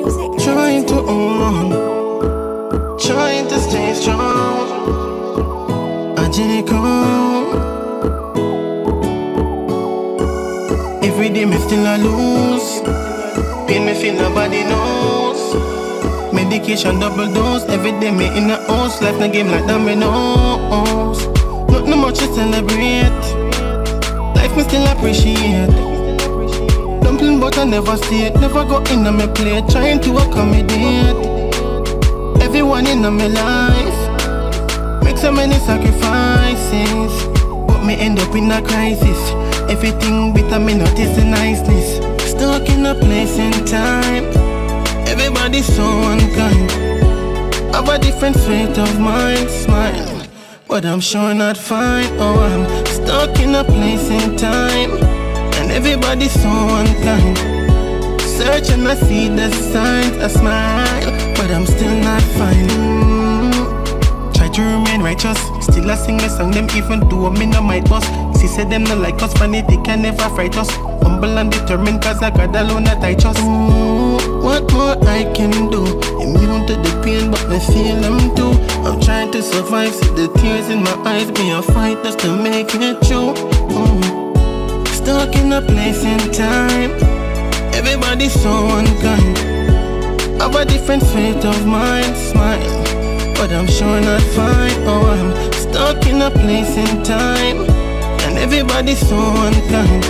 Trying to on, trying to stay strong. I didn't Angelico. Every day me still a lose. Pain me feel nobody knows. Medication double dose. Every day me in the house. Life no game like knows. Nothing much to celebrate. Life me still appreciate. Dumpling but I never see it. Never go in on my plate. Trying to accommodate everyone in my life. Make so many sacrifices. But me end up in a crisis. Everything bitter me notice the niceness. Stuck in a place and time. Everybody so unkind. Have a different state of mind, smile. But I'm sure not fine. Oh, I'm stuck in a place and time. And everybody so unkind. Search and I see the signs, I smile, but I'm still not fine. Mm. Try to remain righteous, still I sing my song, them even though me no might boss. She said them no like us, funny they can never fright us. Humble and determined, cause I got alone that I trust. Mm. What more I can do? Immune to the pain, but I feel them too. I'm trying to survive, see the tears in my eyes, be a fight just to make it true. Stuck in a place and time. Everybody's so unkind. Have a different fate of mind, smile. But I'm sure not fine. Oh, I'm stuck in a place and time. And everybody's so unkind.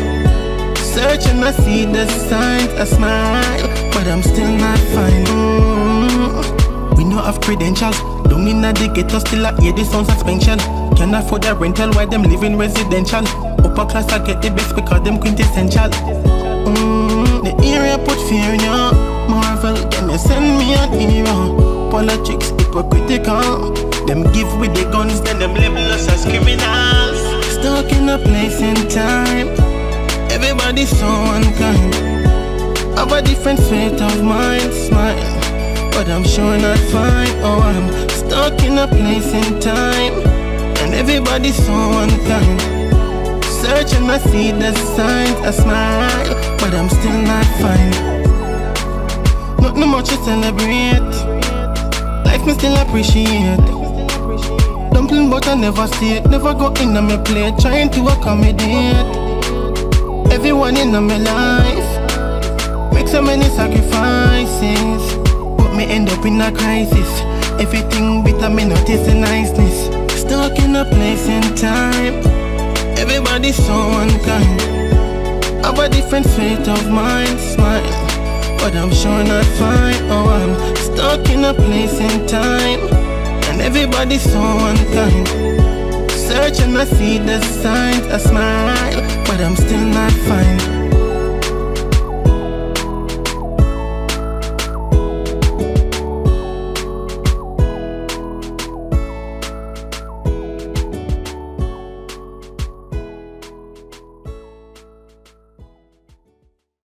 Search and I see the signs, I smile. But I'm still not fine. Mm. We know have credentials. Don't in the ghetto, still I hear the sound suspension. Can I afford a rental while them living residential. Upper class, I get the best because them quintessential. Mm, the area put fear in ya. Marvel, then you send me an hero. Politics hypocritical. Them give with the guns, then them label us as criminals. Stuck in a place and time. Everybody so unkind. Have a different fate of mind, smile. But I'm sure not fine. Oh, I'm stuck in a place and time. And everybody so unkind. I see the signs, I smile, but I'm still not fine. Nothing much to celebrate. Life me still appreciate. Dumpling but I never see it. Never go in on my plate, trying to accommodate everyone in my life. Make so many sacrifices, but me end up in a crisis. Everything bitter me notice the niceness. Stuck in a place and time. Everybody so unkind. Have a different fate of mind, smile. But I'm sure not fine. Oh, I'm stuck in a place in time. And everybody so unkind. Search and I see the signs, I smile. But I'm still not fine.